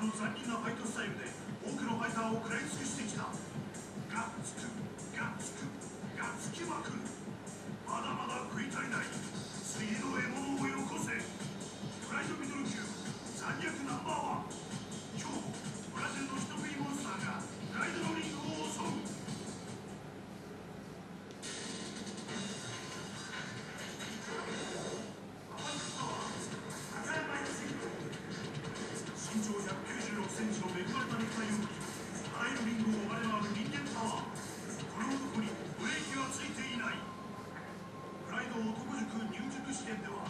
この残忍なファイトスタイルで多くのファイターを食らい尽くしてきた。がっつくがっつくがっつきまくるまだまだ食いたい。ブレーキはついていない。プライド男塾入塾試験では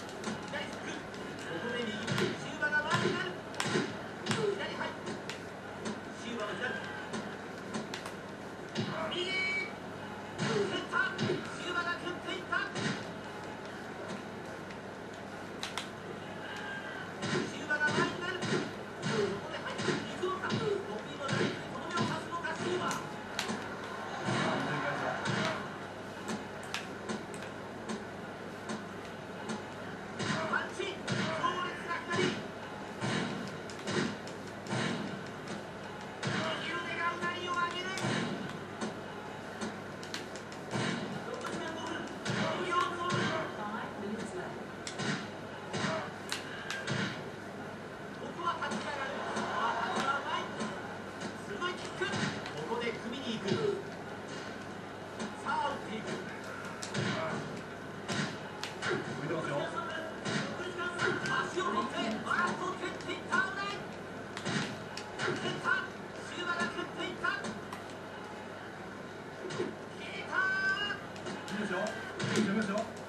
ますよ。きましょう。